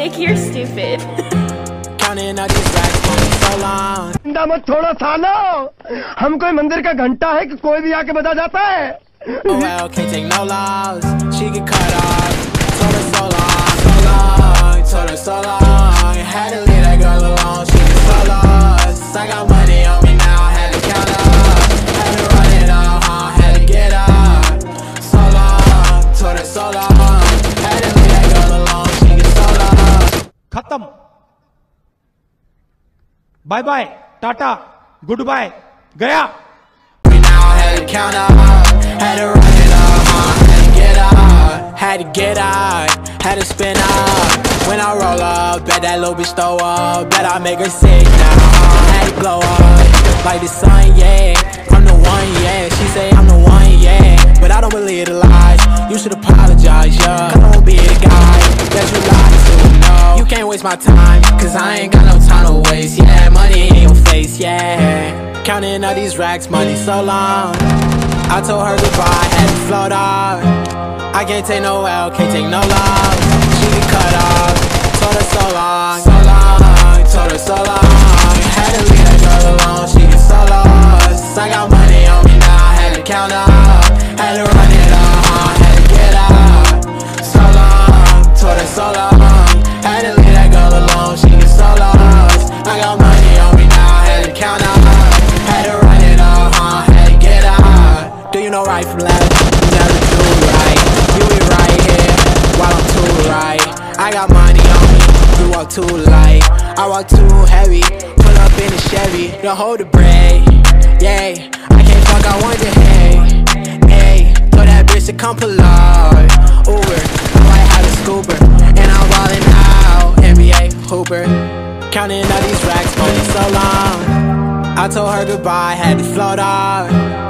Nick, you're stupid. मत थोड़ा था ना। हम कोई मंदिर का घंटा है कि कोई भी आके बता जाता है? खत्म bye bye Tata goodbye गया We now had to count up, had to run it up, huh? had to get up, had to get out, had to spin up. When I roll up, bet that little bitch throw up, bet I make her sick now, huh? had to blow up, like the sun, yeah. I'm the one, yeah. She say I'm the one, yeah. But I don't believe the lies. You should apologize, yeah. I don't be the guy that you lied to, You can't waste my time, cause I ain't got no time to waste, yeah. Money in your face, yeah. Counting all these racks, money so long. I told her goodbye, had to float off. I can't take no L, can't take no loss. She get cut off. Told her so long, so long. Told her so long. Had to leave that girl alone, she get so lost. I got money on me now, had to count up. Had to run it out. Do you know right from left? Never do right. You be right here while I'm too right. I got money on me, you walk too light. I walk too heavy, pull up in a Chevy, don't hold the brake. Yeah, I can't fuck, I want the hay. Hey, told that bitch to come pull up. Uber, I might have a scooper, and I'm ballin' out. NBA Hooper, counting all these racks, money so long. I told her goodbye, had to float off.